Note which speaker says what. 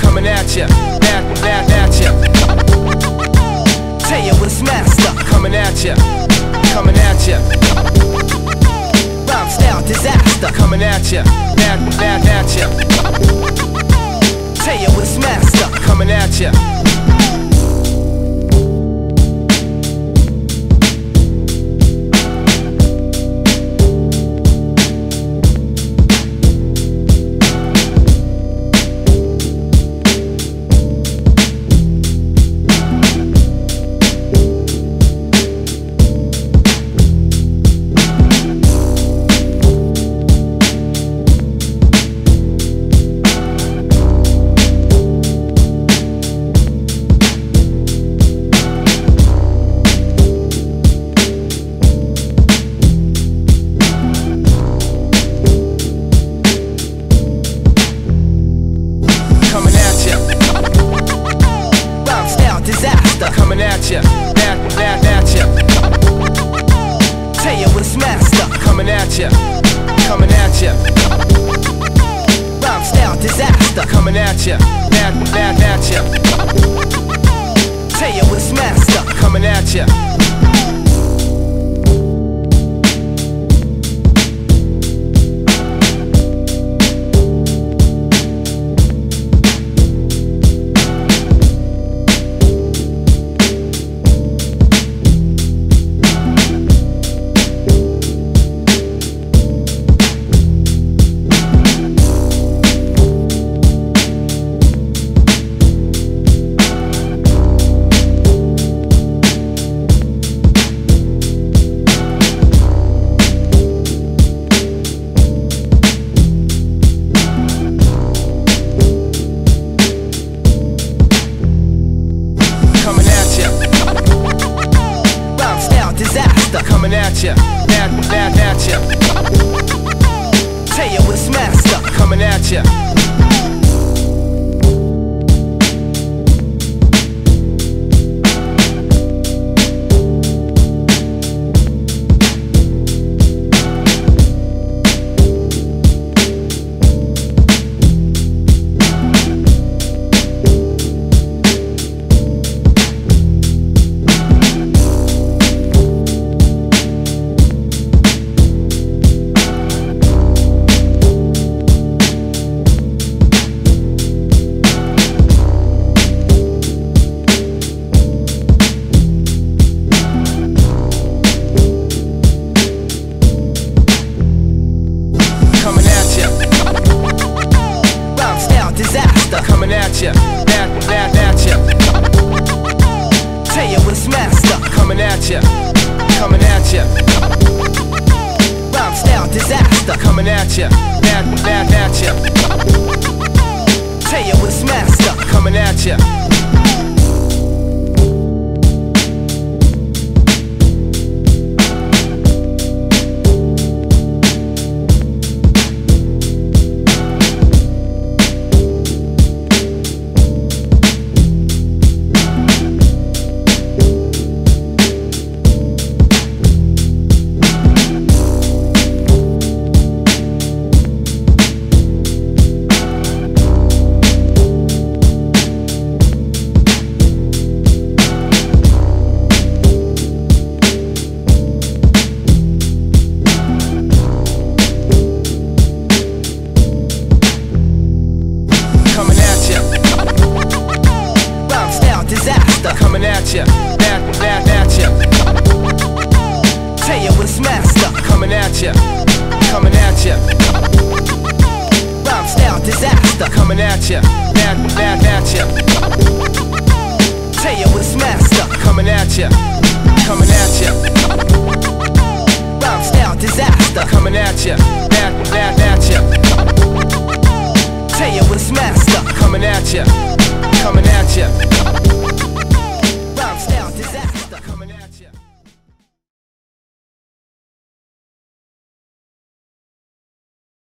Speaker 1: Coming at, ya, at, at ya. Tell you what's master. Coming at ya. Coming at ya. Rhyme style disaster. Coming at ya. At, at, at ya. Disaster coming at ya. At, at, at ya. Tell you what's master coming at ya. Coming at ya. Rhyme style disaster coming at ya. At, at, at ya. Ya. At, at, at ya. Tell you what's master coming at ya. At ya. At, at, at ya. Tell you what's master coming at ya. Coming at ya. Rhyme style disaster coming at ya. At, at, at ya. Tell you what's master coming at ya. Ya. At, at, at ya. Tell you what's master coming at ya. Coming at ya. Rhyme style disaster coming at ya. At, at, at ya. Tell you what's master coming at ya. Coming at ya. Rhyme style disaster coming at ya. At, at, at ya. Tell you what's master coming at ya. Coming at ya.